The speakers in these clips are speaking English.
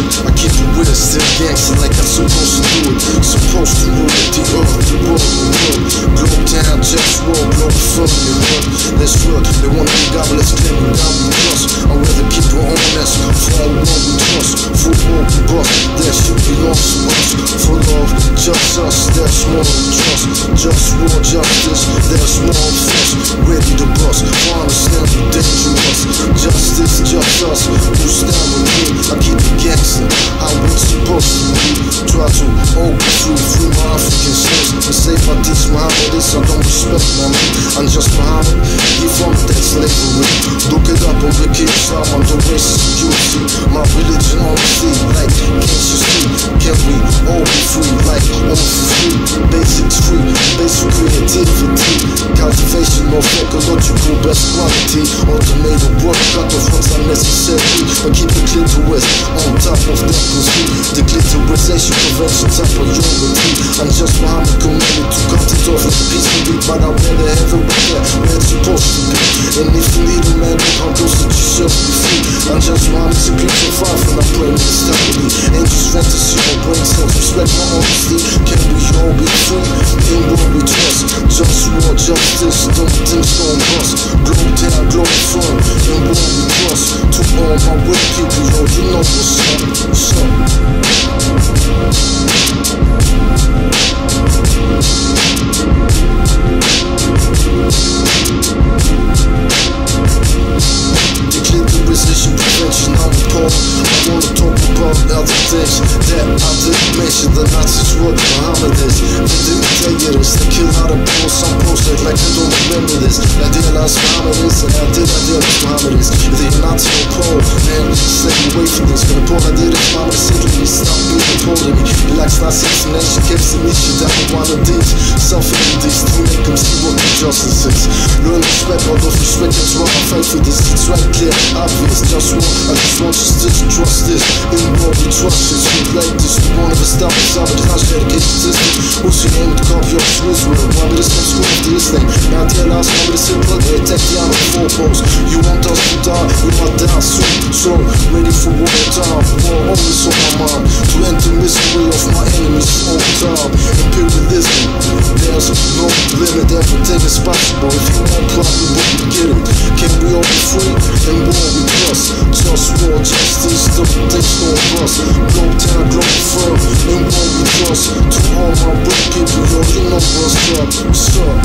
shit. I keep it with it, still gangster like I'm supposed to do it. Supposed to rule the earth, the world, the world. Globe town, just war, blow from your hood. Let's work, they wanna if I don't respect man. I'm just Muhammad, he from that slavery. Islam, I'm the racist beauty. My religion on the sea, like, can't you see? Can we all be free, like, for free? Basics free, basic creativity. Cultivation of ecological best quality. Automated work, cut off what's unnecessary. But keep the clitoris on top of that pussy. The clitorisation type priority. I'm just Muhammad commanded to cut it off like a piece of meat, but I wear the heaven with where it's supposed to be. And if I'm just Muhammad, so keep so far from my brain, me. Likes not assassination, gives me shit down with one of these. Self-entities to make them see what the justice is. Learn respect, all those respect, that's why I fight for this. It's right clear, obvious, just one. I just want you to trust this. In what we trust this. We like this, we wanna stop out of the house, dedication system. Who's your name to copy your Swiss with? Why did this come school after this thing? Now tell us, how to simple, they attack the other four posts. You want us to die, we might die soon. So, ready for war time, war always on my mind. To enter misery of my enemies all time. Imperialism, there's no limit, everything is possible. If you want profit, we can get it. Can we all be free? And war we trust. Just war, justice, the things don't bust. Go town, go firm, and war we trust. To all my good people, yo, you know what's up, what's up.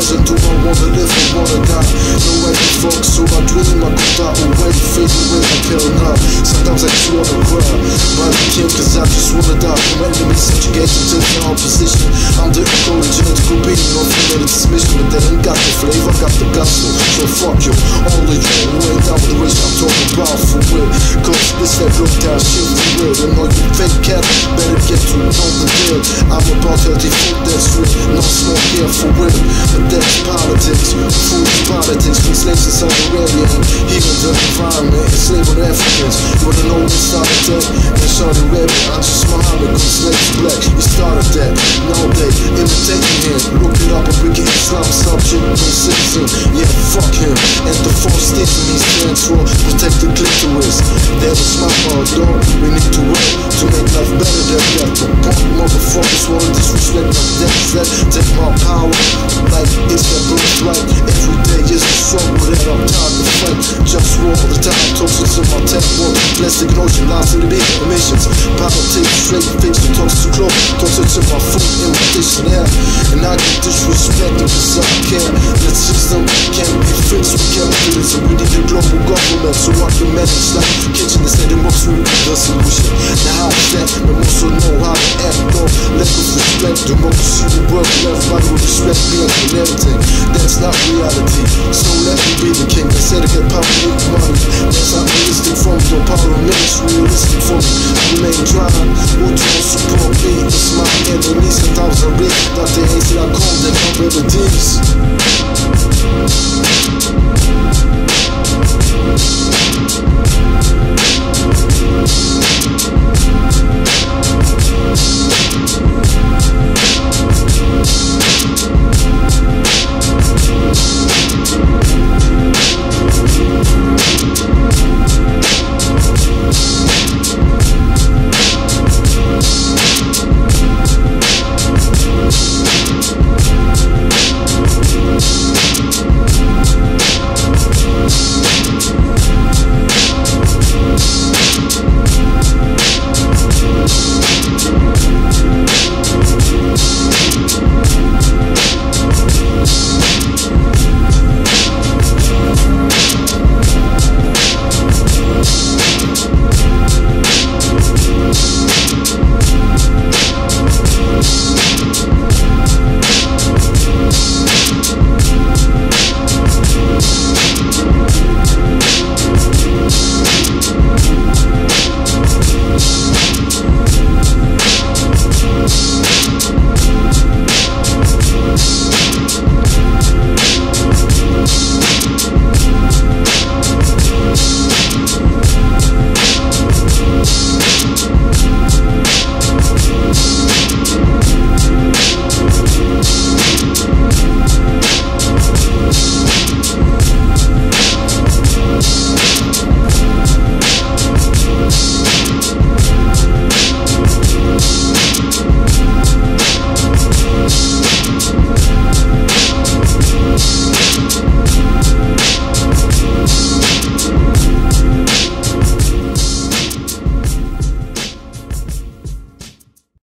Peasant. Do I wanna live or wanna die? No way to fuck, so I dream I could die away. Fade away like hell now. Sometimes I just wanna cry. But I can't cause I just wanna die. From enemies subjugation to the opposition. I'm the genetical being of human dismission. But they ain't got the flavor, got the gospel. So fuck you, all of you who down with the race I'm talking about for real. Cause this that look down shit for real. And all you fake cat better get to know the deal. I'm about healthy food that's real. Smoke here for real. But that's politics. Food politics. Translation Saudi Arabia and even the environment. Enslaving Africans. Wanna know what started that? In Saudi Arabia, I'm just Muhammad. Cause slaves black. You started that. Now they imitating him. Look Islam subject. No. Yeah, fuck him. And the station he stands for protect the clitoris. That was my part, dog. We need to work to make life better than. But punk motherfuckers wanna disrespect my death that take my power. Like it's that birthright. Every day is a struggle that I'm tired to fight. Just war all the time. Toasted to my tech work. Plastic notion, lies to the big emissions. Politics, straight fiction, talks too close. Toasted to my food just now. And I get disrespected because I care. That system can't be fixed with capitalism. We need a global government so I can manage life. the kitchen instead of most we need solution. Now, how is that? We also know how to act, though. Lack of respect, democracy, the world left, right with respect, being and everything. That's not reality. So let me be the king. I said I get power, make money. That's how realistic from the power, makes realistic from the main drama. Utopia It's my and release a thousand bits Nothing ain't till I come, then I'm better